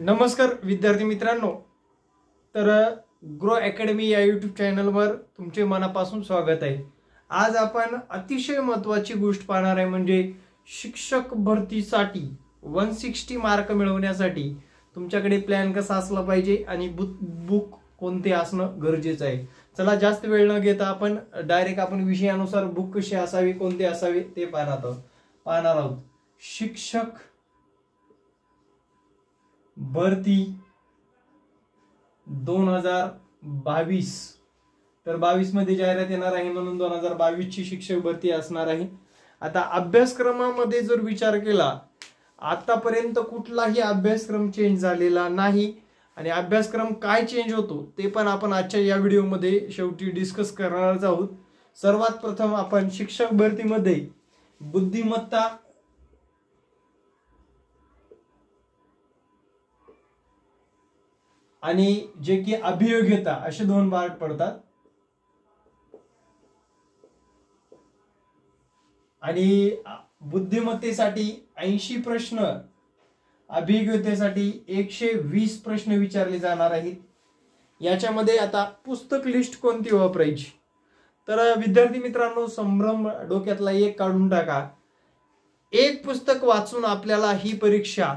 नमस्कार विद्यार्थी मित्रांनो. तर ग्रो अकॅडमी या यूट्यूब चॅनलवर तुमचे मनापासून स्वागत आहे. आज आपण अतिशय महत्त्वाची गोष्ट पाहणार आहे म्हणजे शिक्षक भरतीसाठी वन सिक्स्टी मार्क मिळवण्यासाठी तुमच्याकडे प्लॅन कसा असला पाहिजे आणि बुक बुक कोणते असणं गरजेचं आहे. चला जास्त वेळ न घेता आपण डायरेक्ट आपण विषयानुसार बुक कशी असावी कोणते असावे ते पाहणार आहोत. पाहणार आहोत. शिक्षक भरती दोन हजार बावीस. तर बावीसमध्ये जाहिरात येणार आहे म्हणून दोन हजार बावीस ची शिक्षक भरती असणार आहे. आता अभ्यासक्रमामध्ये जर विचार केला आतापर्यंत कुठलाही अभ्यासक्रम चेंज झालेला नाही. आणि अभ्यासक्रम काय चेंज होतो ते पण आपण आजच्या या व्हिडिओमध्ये शेवटी डिस्कस करणारच आहोत. सर्वात प्रथम आपण शिक्षक भरतीमध्ये बुद्धिमत्ता आणि जे की अभियोग्यता असे दोन मार्क पडतात. आणि बुद्धिमत्तेसाठी ऐंशी प्रश्न अभियोग्यतेसाठी एकशे वीस प्रश्न विचारले जाणार आहेत. याच्यामध्ये आता पुस्तक लिस्ट कोणती वापरायची? तर विद्यार्थी मित्रांनो संभ्रम डोक्यातला एक काढून टाका. एक पुस्तक वाचून आपल्याला ही परीक्षा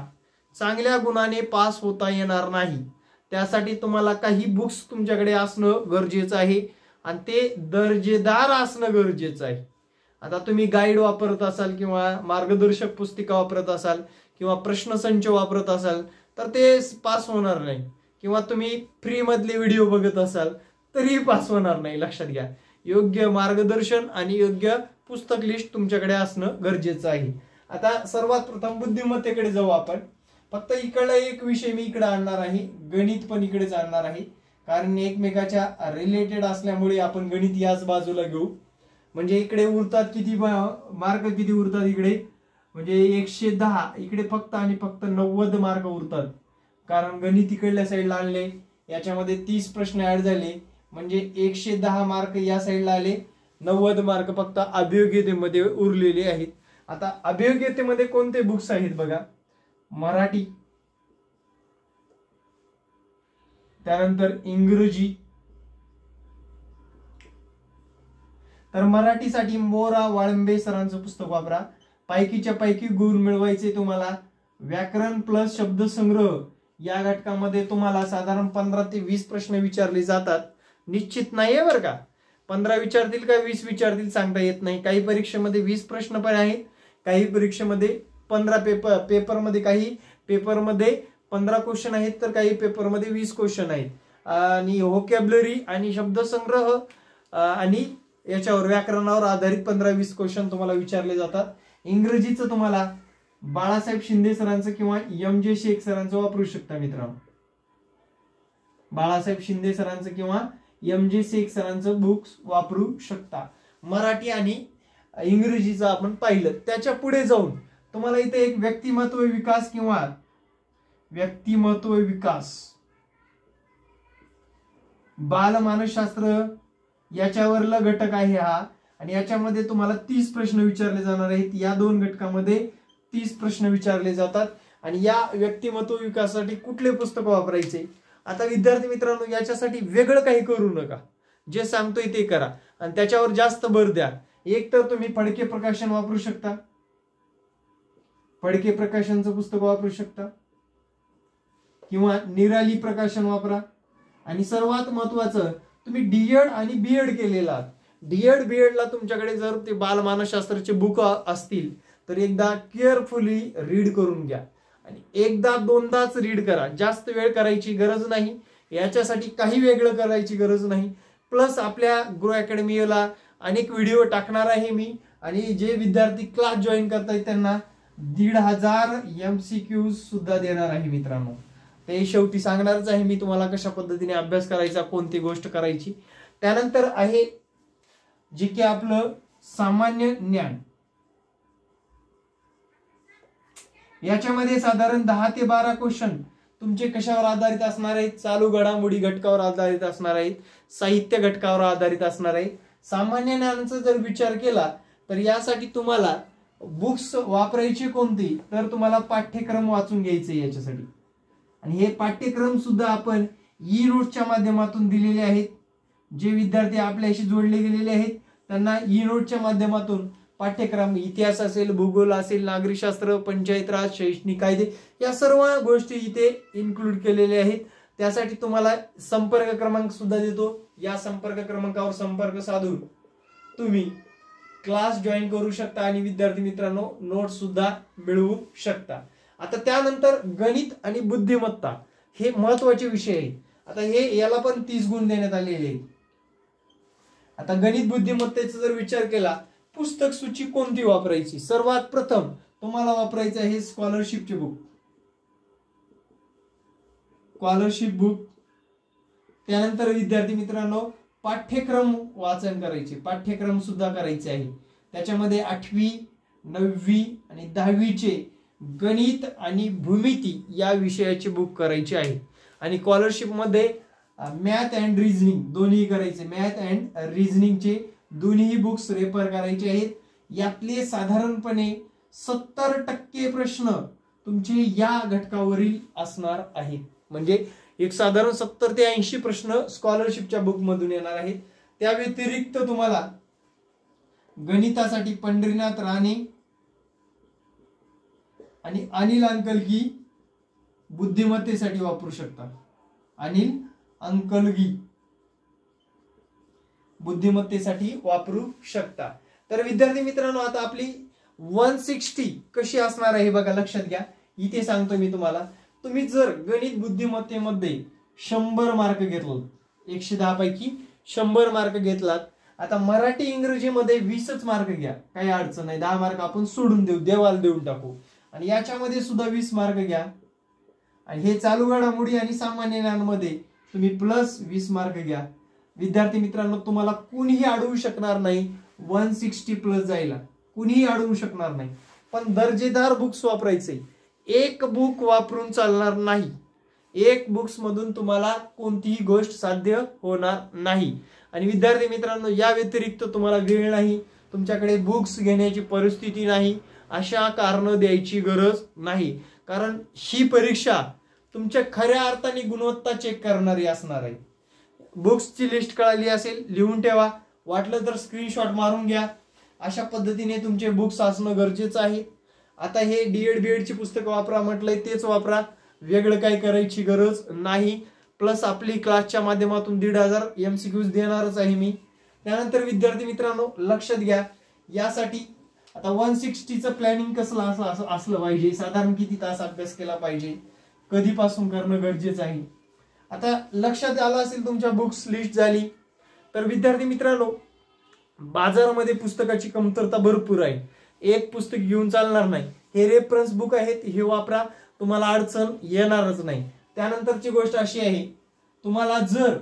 चांगल्या गुणाने पास होता येणार नाही. त्यासाठी तुम्हाला काही बुक्स तुमच्याकडे असणं गरजेचं आहे. आणि ते दर्जेदार असणं गरजेचं आहे. आता तुम्ही गाईड वापरत असाल किंवा मार्गदर्शक पुस्तिका वापरत असाल किंवा प्रश्नसंच वापरत असाल तर ते पास होणार नाही. किंवा तुम्ही फ्रीमधले व्हिडिओ बघत असाल तरी पास होणार नाही. लक्षात घ्या. योग्य मार्गदर्शन आणि योग्य पुस्तक लिस्ट तुमच्याकडे असणं गरजेचं आहे. आता सर्वात प्रथम बुद्धिमत्तेकडे जाऊ आपण. फक्त इकडला एक विषय मी इकडे आणणार आहे. गणित पण इकडेच आणणार आहे. कारण एकमेकाच्या रिलेटेड असल्यामुळे आपण गणित याच बाजूला घेऊ. म्हणजे इकडे उरतात किती मार्क किती उरतात इकडे? म्हणजे एकशे दहा. इकडे फक्त आणि फक्त नव्वद मार्क उरतात. कारण गणित इकडल्या साईडला आणले. याच्यामध्ये तीस प्रश्न ऍड झाले. म्हणजे एकशे दहा मार्क या साईडला आले. नव्वद मार्क फक्त अभियोग्यतेमध्ये उरलेले आहेत. आता अभियोग्यतेमध्ये कोणते बुक्स आहेत बघा? मराठी. त्यानंतर इंग्रजी. तर मराठीसाठी मोरा वाळंबे सरांचं पुस्तक वापरा. पैकीच्या पैकी गुण मिळवायचे तुम्हाला. व्याकरण प्लस शब्दसंग्रह या घटकामध्ये तुम्हाला साधारण पंधरा ते वीस प्रश्न विचारले जातात. निश्चित नाहीये बरं का? पंधरा विचारतील का वीस विचारतील सांगता येत नाही. काही परीक्षेमध्ये वीस प्रश्न पण आहेत. काही परीक्षेमध्ये पंधरा पेपर पेपरमध्ये काही पेपरमध्ये पंधरा क्वेश्चन आहेत तर काही पेपरमध्ये वीस क्वेश्चन आहेत. आणि होकॅबलरी आणि शब्दसंग्रह आणि याच्यावर व्याकरणावर आधारित पंधरा वीस क्वेश्चन तुम्हाला विचारले जातात. इंग्रजीचं तुम्हाला बाळासाहेब शिंदे सरांचं किंवा एम जे शेख सरांचं वापरू शकता मित्रांनो. बाळासाहेब शिंदे सरांचं किंवा एम जे शेख सरांचं बुक्स वापरू शकता. मराठी आणि इंग्रजीचं आपण पाहिलं. त्याच्या पुढे जाऊन तुम्हाला इथे एक व्यक्तिमत्व विकास किंवा व्यक्तिमत्व विकास. बालमानसशास्त्र याच्यावरला घटक आहे हा. आणि याच्यामध्ये तुम्हाला तीस प्रश्न विचारले जाणार आहेत. या दोन घटकामध्ये तीस प्रश्न विचारले जातात. आणि या व्यक्तिमत्व विकासासाठी कुठले पुस्तक वापरायचे? आता विद्यार्थी मित्रांनो याच्यासाठी वेगळं काही करू नका. जे सांगतोय ते करा. आणि त्याच्यावर जास्त भर द्या. एक तर तुम्ही फडके प्रकाशन वापरू शकता. फडके प्रकाशनचं पुस्तक वापरू शकता. किंवा निराली प्रकाशन वापरा. आणि सर्वात महत्वाचं तुम्ही डीएड आणि बीएड केलेला. आहात डीएड बीएडला तुमच्याकडे जर ते बालमानसशास्त्राचे बुक असतील तर एकदा केअरफुली रीड करून घ्या. आणि एकदा दोनदाच रीड करा. जास्त वेळ करायची गरज नाही. याच्यासाठी काही वेगळं करायची गरज नाही. प्लस आपल्या ग्रो अकॅडमीला अनेक व्हिडिओ टाकणार आहे मी. आणि जे विद्यार्थी क्लास जॉईन करतायत त्यांना दीड हजार एम सी क्यूज सुद्धा देणार आहे मित्रांनो. ते शेवटी सांगणारच आहे मी तुम्हाला कशा पद्धतीने अभ्यास करायचा कोणती गोष्ट करायची. त्यानंतर आहे जे की आपलं सामान्य ज्ञान. याच्यामध्ये साधारण दहा ते बारा क्वेश्चन तुमचे कशावर आधारित असणार आहेत? चालू घडामोडी घटकावर आधारित असणार आहेत. साहित्य घटकावर आधारित असणार आहे. सामान्य ज्ञानाचा जर विचार केला तर यासाठी तुम्हाला बुक्स वापरायचे कोणती तर तुम्हाला पाठ्यक्रम वाचून घ्यायचे याच्यासाठी. आणि हे पाठ्यक्रम सुद्धा आपण ई नोटच्या माध्यमातून दिलेले आहेत. जे विद्यार्थी आपल्याशी जोडले गेलेले आहेत त्यांना ई नोटच्या माध्यमातून पाठ्यक्रम इतिहास असेल भूगोल असेल नागरिकशास्त्र पंचायत राज शैक्षणिक कायदे या सर्व गोष्टी इथे इन्क्लूड केलेल्या आहेत. त्यासाठी तुम्हाला संपर्क क्रमांक सुद्धा देतो. या संपर्क क्रमांकावर संपर्क साधून तुम्ही क्लास जॉईन करू शकता आणि विद्यार्थी मित्रांनो नोट सुद्धा मिळवू शकता. आता त्यानंतर गणित आणि बुद्धिमत्ता हे महत्त्वाचे विषय आहे आता हे याला पण तीस गुण देण्यात आलेले आहेत. आता गणित बुद्धिमत्तेचा जर विचार केला पुस्तक सूची कोणती वापरायची? सर्वात प्रथम तुम्हाला वापरायचं आहे स्कॉलरशिपचे बुक स्कॉलरशिप बुक त्यानंतर विद्यार्थी मित्रांनो पाठ्यक्रम वाचन करायचे पाठ्यक्रम सुद्धा करायचे आहे. त्याच्यामध्ये आठवी नववी आणि दहावीचे गणित आणि भूमिती या विषयाचे बुक करायचे आहे. आणि स्कॉलरशिपमध्ये मॅथ अँड रिझनिंग दोन्ही करायचे. मॅथ अँड रिझनिंगचे दोन्ही बुक्स रेफर करायचे आहेत. यातले साधारणपणे सत्तर टक्के प्रश्न तुमचे या घटकावरील असणार आहेत. म्हणजे एक साधारण सत्तर ते ऐंशी प्रश्न स्कॉलरशिपच्या बुक मधून येणार आहेत. त्या व्यतिरिक्त तुम्हाला गणितासाठी पंढरीनाथ राणे आणि अनिल अंकलगी बुद्धिमत्तेसाठी वापरू शकता अनिल अंकलगी बुद्धिमत्तेसाठी वापरू शकता. तर विद्यार्थी मित्रांनो आता आपली वन सिक्स्टी कशी असणार आहे बघा लक्षात घ्या. इथे सांगतो मी तुम्हाला. तुम्ही जर गणित बुद्धिमत्तेमध्ये शंभर मार्क घेतलो एकशे दहा पैकी शंभर मार्क घेतलात आता मराठी इंग्रजीमध्ये वीसच मार्क घ्या. काही अडचण नाही. दहा मार्क आपण सोडून देऊ देवाला देऊन टाकू. आणि याच्यामध्ये सुद्धा वीस मार्क घ्या. आणि हे चालू घडामोडी आणि सामान्य ज्ञानमध्ये तुम्ही प्लस वीस मार्क घ्या. विद्यार्थी मित्रांनो तुम्हाला कुणीही अडवू शकणार नाही वन सिक्स्टी प्लस जायला. कुणीही अडवू शकणार नाही. पण दर्जेदार बुक्स वापरायचे. एक बुक वापरून चालणार नाही. एक बुक्स मधून तुम्हाला कोणतीही गोष्ट साध्य होणार नाही. आणि विद्यार्थी मित्रांनो या व्यतिरिक्त तुम्हाला वेळ नाही. तुमच्याकडे बुक्स घेण्याची परिस्थिती नाही. अशा कारण द्यायची गरज नाही. कारण ही परीक्षा तुमच्या खऱ्या अर्थाने गुणवत्ता चेक करणारी असणार आहे. बुक्सची लिस्ट कळाली असेल लिहून ठेवा. वाटलं तर स्क्रीनशॉट मारून घ्या. अशा पद्धतीने तुमचे बुक्स असणं गरजेचं आहे. आता हे डीएड बीएडची पुस्तकं वापरा म्हटलंय तेच वापरा. वेगळं काही करायची गरज नाही. प्लस आपली क्लासच्या माध्यमातून दीड हजार एम सी क्यूज देणारच आहे मी. त्यानंतर विद्यार्थी मित्रांनो लक्षात घ्या. यासाठी आता वन सिक्स्टीचं प्लॅनिंग कसलं असं असलं पाहिजे. साधारण किती तास अभ्यास केला पाहिजे? कधीपासून करणं गरजेचं आहे? आता लक्षात आलं असेल तुमच्या बुक्स लिस्ट झाली. तर विद्यार्थी मित्रांनो बाजारामध्ये पुस्तकाची कमतरता भरपूर आहे. एक पुस्तक घेऊन चालणार नाही. हे रेफरन्स बुक आहेत हे वापरा. तुम्हाला अडचण येणारच नाही. त्यानंतरची गोष्ट अशी आहे तुम्हाला जर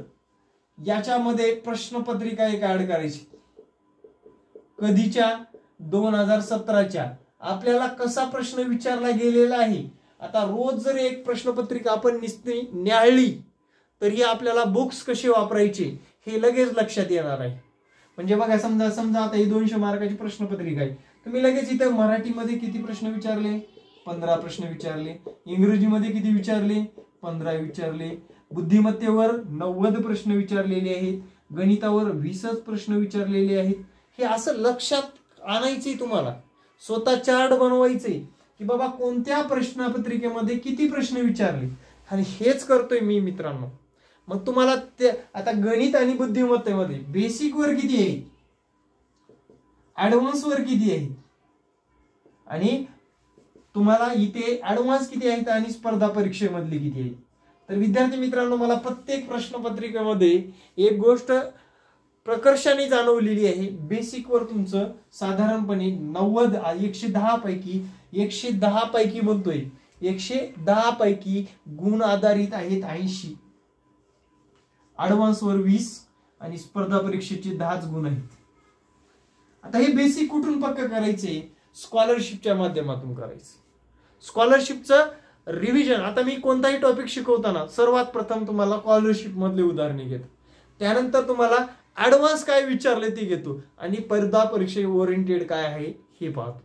याच्यामध्ये प्रश्नपत्रिका एक ऍड करायची. कधीच्या? दोन हजार सतराच्या. आपल्याला कसा प्रश्न विचारला गेलेला आहे? आता रोज जर एक प्रश्नपत्रिका आपण निस्ती न्याळली तरी आपल्याला बुक्स कसे वापरायचे हे लगेच लक्षात येणार आहे. म्हणजे बघा समजा समजा आता ही दोनशे मार्काची प्रश्नपत्रिका आहे. तुम्ही लगेच इथं मराठीमध्ये किती प्रश्न विचारले? पंधरा प्रश्न विचारले. इंग्रजीमध्ये किती विचारले? पंधरा विचारले. बुद्धिमत्तेवर नव्वद प्रश्न विचारलेले आहेत. गणितावर वीसच प्रश्न विचारलेले आहेत. हे असं लक्षात आणायचंय तुम्हाला. स्वतः चार्ट बनवायचे की बाबा कोणत्या प्रश्नपत्रिकेमध्ये किती प्रश्न विचारले? आणि हेच करतोय मी मित्रांनो. मग तुम्हाला ते आता गणित आणि बुद्धिमत्तेमध्ये बेसिकवर किती आहे? ऍडव्हान्स वर किती आहे? आणि तुम्हाला इथे ऍडव्हान्स किती आहेत आणि स्पर्धा परीक्षेमधले किती आहे? तर विद्यार्थी मित्रांनो मला प्रत्येक प्रश्नपत्रिकेमध्ये एक गोष्ट प्रकर्षाने जाणवलेली आहे. बेसिकवर तुमचं साधारणपणे नव्वद एकशे दहा पैकी एकशे दहा पैकी म्हणतोय. एकशे दहा पैकी गुण आधारित आहेत ऐंशी. ॲडव्हान्सवर वीस आणि स्पर्धा परीक्षेचे दहाच गुण आहेत. आता हे बेसिक कुठून पक्क करायचे? स्कॉलरशिपच्या माध्यमातून करायचं. स्कॉलरशिपचं रिव्हिजन आता मी कोणताही टॉपिक शिकवताना सर्वात प्रथम तुम्हाला स्कॉलरशिप मधले उदाहरणे घेतो. त्यानंतर तुम्हाला ऍडव्हान्स काय विचारले ते घेतो. आणि स्पर्धा परीक्षे ओरिएंटेड काय आहे हे पाहतो.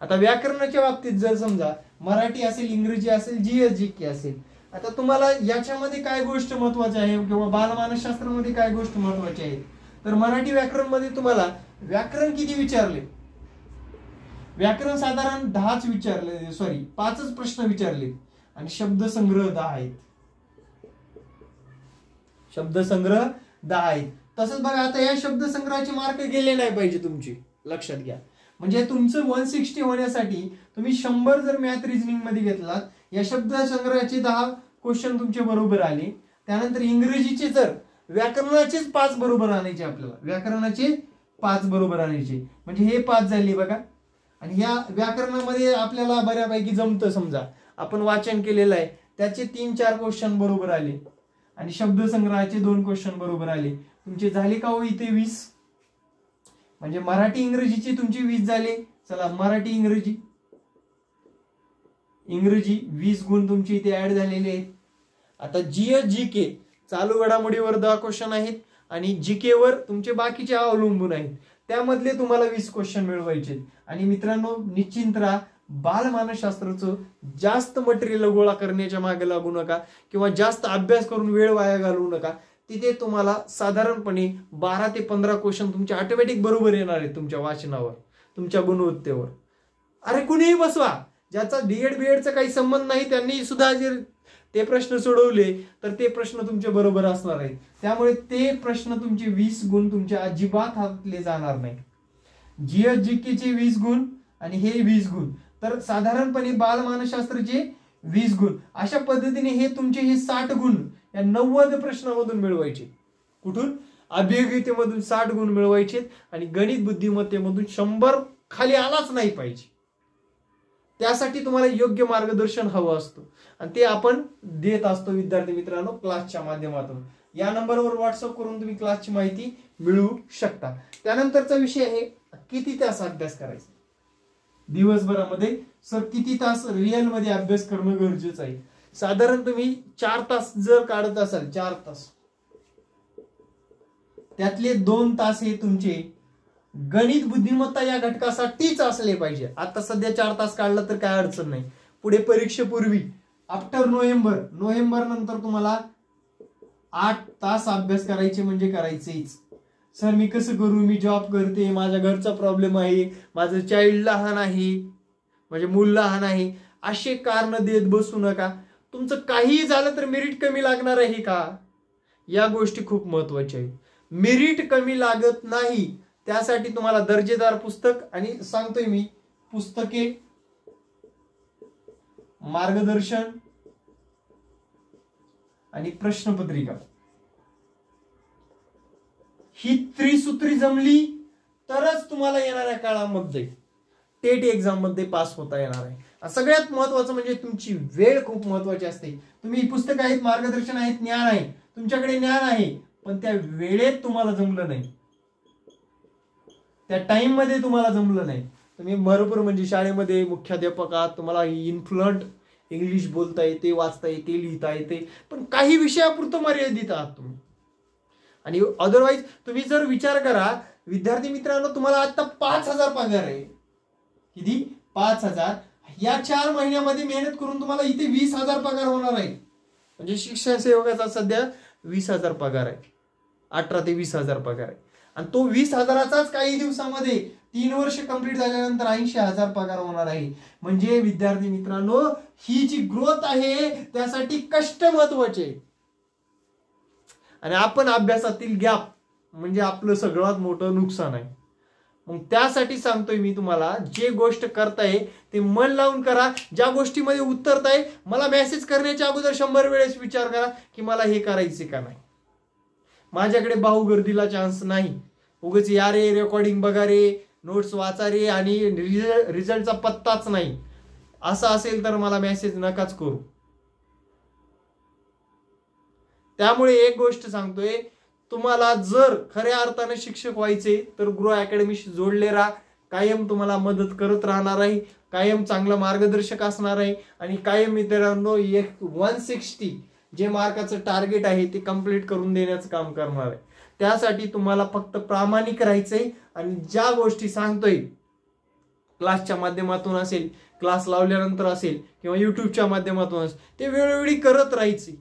आता व्याकरणाच्या बाबतीत जर समजा मराठी असेल इंग्रजी असेल जी एस जी के असेल. आता तुम्हाला याच्यामध्ये काय गोष्ट महत्वाची आहे? किंवा बालमानसशास्त्रामध्ये काय गोष्ट महत्वाची आहे? तर मराठी व्याकरणमध्ये तुम्हाला व्याकरण किती विचारले? व्याकरण साधारण दहाच विचारले सॉरी पाचच प्रश्न विचारले आणि शब्दसंग्रह दहा आहेत. शब्दसंग्रह दहा आहेत. तसंच बघा आता या शब्दसंग्रहाचे मार्क गेले नाही पाहिजे तुमची. लक्षात घ्या. म्हणजे तुमचं वन सिक्स्टी होण्यासाठी तुम्ही शंभर जर मॅथ रिजनिंगमध्ये घेतलात या शब्दसंग्रहाचे दहा क्वेश्चन तुमचे बरोबर आले. त्यानंतर इंग्रजीचे जर व्याकरणाचेच पाच बरोबर आणायचे आपल्याला. व्याकरणाचे पाच बरोबर आणायचे. म्हणजे हे पाच झाले बघा. आणि ह्या व्याकरणामध्ये आपल्याला बऱ्यापैकी जमतं समजा. आपण वाचन केलेलं आहे. त्याचे तीन चार क्वेश्चन बरोबर आले. आणि शब्दसंग्रहाचे दोन क्वेश्चन बरोबर आले. तुमचे झाले का हो इथे वीस? म्हणजे मराठी इंग्रजीचे तुमचे वीस झाले. चला मराठी इंग्रजी. इंग्रजी वीस गुण तुमचे इथे ऍड झालेले आहेत. आता जी जी के चालू घडामोडीवर दहा क्वेश्चन आहेत आणि जी केवर तुमचे बाकीचे अवलंबून आहेत. त्यामधले तुम्हाला वीस क्वेश्चन मिळवायचे आणि मित्रांनो निश्चिंत राहा बालमानसशास्त्राचं जास्त मटेरियल गोळा करण्याच्या मागे लागू नका किंवा जास्त अभ्यास करून वेळ वाया घालवू नका. तिथे तुम्हाला साधारणपणे बारा ते पंधरा क्वेश्चन तुमचे ऑटोमॅटिक बरोबर येणार आहेत तुमच्या वाचनावर तुमच्या गुणवत्तेवर. अरे कुणीही बसवा ज्याचा डीएड बीएडचा काही संबंध नाही त्यांनी सुद्धा जे ते प्रश्न सोडवले तर ते प्रश्न तुमचे बरोबर असणार आहेत. त्यामुळे ते प्रश्न तुमचे वीस गुण तुमच्या अजिबात हातले जाणार नाही जीएस जीकेचे वीस गुण आणि हे वीस गुण. तर साधारणपणे बालमानसशास्त्राचे वीस गुण. अशा पद्धतीने हे तुमचे हे साठ गुण या नव्वद प्रश्नामधून मिळवायचे. कुठून? अभियोगितेमधून साठ गुण मिळवायचे आणि गणित बुद्धिमत्तेमधून शंभर खाली आलाच नाही पाहिजे. त्यासाठी तुम्हाला योग्य मार्गदर्शन हवं असतं. आणि ते आपण देत असतो विद्यार्थी मित्रांनो क्लासच्या माध्यमातून. या नंबरवर व्हॉट्सअप करून तुम्ही क्लासची माहिती मिळवू शकता. त्यानंतरचा विषय आहे किती तास अभ्यास करायचा? दिवसभरामध्ये सर किती तास रिअलमध्ये अभ्यास करणं गरजेचं आहे? साधारण तुम्ही चार तास जर काढत असाल चार तास. त्यातले दोन तास हे तुमचे गणित बुद्धिमत्ता या घटकासाठीच असले पाहिजे. आता सध्या चार तास काढला तर काय अडचण नाही. पुढे परीक्षेपूर्वी आफ्टर नोव्हेंबर नोव्हेंबर नंतर तुम्हाला आठ तास अभ्यास करायचे म्हणजे करायचेच. सर मी कसं करू? मी जॉब करते माझ्या घरचा प्रॉब्लेम आहे माझं चाइल्ड लहान आहे म्हणजे मूल लहान आहे. असे कारण देत बसू नका. तुमचं काहीही झालं तर मेरिट कमी लागणार आहे का? या गोष्टी खूप महत्त्वाच्या आहेत. मेरिट कमी लागत नाही. त्यासाठी तुम्हाला दर्जेदार पुस्तक आणि सांगतोय मी पुस्तके मार्गदर्शन आणि प्रश्नपत्रिका. ही त्रिसूत्री जमली तरच तुम्हाला येणाऱ्या काळामध्ये टेट एक्झाममध्ये पास होता येणार आहे. सगळ्यात महत्वाचं म्हणजे तुमची वेळ खूप महत्वाची असते. तुम्ही पुस्तक आहेत मार्गदर्शन आहेत ज्ञान आहे. तुमच्याकडे ज्ञान आहे पण त्या वेळेत तुम्हाला जमलं नाही. त्या टाईममध्ये तुम्हाला जमलं नाही. तुम्ही भरपूर म्हणजे शाळेमध्ये मुख्याध्यापकात तुम्हाला इन्फ्लुएंट इंग्लिश बोलता येते वाचता येते लिहिता येते पण काही विषयापुरतं मर्यादित आहात तुम्ही. आणि अदरवाईज तुम्ही जर विचार करा विद्यार्थी मित्रांनो तुम्हाला आता पाच हजार पगार आहे. किती? पाच हजार. या चार महिन्यामध्ये मेहनत करून तुम्हाला इथे वीस हजार पगार होणार आहे. म्हणजे शिक्षण सेवकाचा सध्या वीस हजार पगार आहे. अठरा ते वीस हजार पगार आहे. आणि तो वीस हजाराचाच काही दिवसामध्ये तीन वर्ष कंप्लीट झाल्यानंतर ऐंशी हजार पगार होणार आहे. म्हणजे विद्यार्थी मित्रांनो ही जी ग्रोथ आहे त्यासाठी कष्ट महत्त्वाचे. आणि आपण अभ्यासातील गॅप म्हणजे आपलं सगळ्यात मोठं नुकसान आहे. मग त्यासाठी सांगतोय मी तुम्हाला जे गोष्ट करताय ते मन लावून करा. ज्या गोष्टीमध्ये उतरताय मला मेसेज करण्याच्या अगोदर शंभर वेळेस विचार करा की मला हे करायचे का नाही. माझ्याकडे भाऊ गर्दीला चान्स नाही. उगच या रे रेकॉर्डिंग बघा रे नोट्स वाचा रे आणि रिझल्टचा पत्ताच नाही. असं असेल तर मला मेसेज नकाच करू. त्यामुळे एक गोष्ट सांगतोय तुम्हाला जर खऱ्या अर्थाने शिक्षक व्हायचे तर गृह अकॅडमीशी जोडले राहा. कायम तुम्हाला मदत करत राहणार आहे. कायम चांगला मार्गदर्शक असणार आहे. आणि कायम मित्रांनो एक वन सिक्स्टी जे मार्काचं टार्गेट आहे ते कंप्लीट करून देण्याचं काम करणार आहे. त्यासाठी तुम्हाला फक्त प्रामाणिक राहायचंय आणि ज्या गोष्टी सांगतोय क्लासच्या माध्यमातून असेल क्लास लावल्यानंतर असेल किंवा युट्यूबच्या माध्यमातून असेल ते वेळोवेळी करत राहायचे.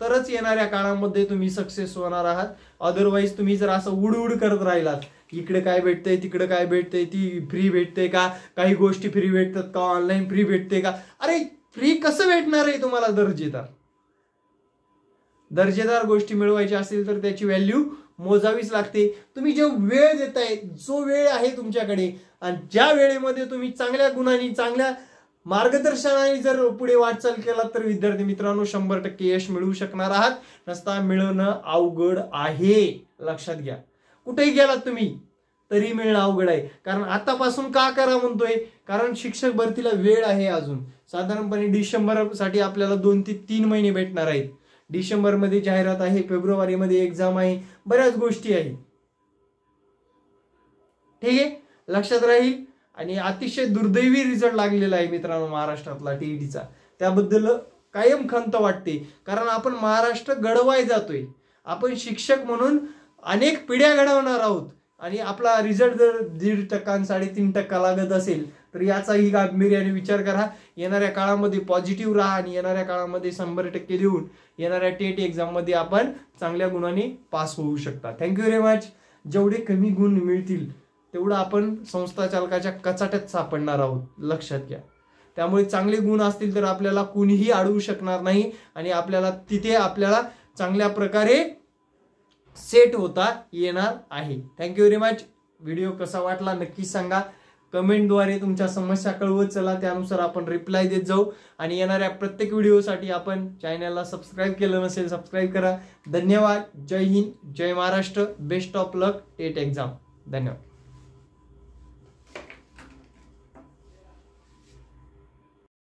तरच येणाऱ्या काळामध्ये तुम्ही सक्सेस होणार आहात. अदरवाईज तुम्ही जर असं उड उड करत राहिलात इकडे काय भेटतंय तिकडे काय भेटतंय ती फ्री भेटते का? काही गोष्टी फ्री भेटतात का? ऑनलाईन फ्री भेटते का? अरे फ्री कसं भेटणार आहे तुम्हाला दर्जेदार? दर्जेदार गोष्टी मिळवायची असेल तर त्याची व्हॅल्यू मोजावीच लागते. तुम्ही जे वेळ देताय जो वेळ आहे तुमच्याकडे आणि ज्या वेळेमध्ये तुम्ही चांगल्या गुणांनी चांगल्या मार्गदर्शनाने जर पुढे वाटचाल केला तर विद्यार्थी मित्रांनो शंभर टक्के यश मिळवू शकणार आहात. नसता मिळवणं अवघड आहे. लक्षात घ्या. कुठेही गेलात तुम्ही तरी मिळणं अवघड आहे. कारण आतापासून का करा म्हणतोय? कारण शिक्षक भरतीला वेळ आहे अजून. साधारणपणे डिसेंबरसाठी आपल्याला दोन ते तीन महिने भेटणार आहेत. डिसेंबरमध्ये जाहिरात आहे फेब्रुवारी मध्ये एक्झाम आहे बऱ्याच गोष्टी आहेत ठीक आहे? लक्षात राहील? आणि अतिशय दुर्दैवी रिझल्ट लागलेला आहे मित्रांनो महाराष्ट्रातला टीईटीचा त्याबद्दल कायम खंत वाटते. कारण आपण महाराष्ट्र घडवाय जातोय. आपण शिक्षक म्हणून अनेक पिढ्या घडवणार आहोत. आणि आपला रिझल्ट जर दीड टक्का साडेतीन टक्का लागत असेल तर याचाही गांभीर्याने विचार करा. येणाऱ्या काळामध्ये पॉझिटिव्ह राहा आणि येणाऱ्या काळामध्ये शंभर टक्के देऊन येणाऱ्या टेट एक्झाममध्ये आपण चांगल्या गुणाने पास होऊ शकता. थँक्यू व्हेरी मच जेवढे कमी गुण मिळतील तेवढं आपण संस्था चालकाच्या कचाट्यात सापडणार आहोत. लक्षात घ्या. त्यामुळे चांगले गुण असतील तर आपल्याला कुणीही अडवू शकणार नाही आणि आपल्याला तिथे आपल्याला चांगल्या प्रकारे सेट होता येणार आहे. थँक्यू व्हेरी मच व्हिडिओ कसा वाटला नक्की सांगा. कमेंटद्वारे तुमच्या समस्या कळवत चला. त्यानुसार आपण रिप्लाय देत जाऊ. आणि येणाऱ्या प्रत्येक व्हिडिओसाठी आपण चॅनलला सबस्क्राईब केलं नसेल सबस्क्राईब करा. धन्यवाद. जय हिंद. जय Maharashtra. Best of luck TET exam धन्यवाद.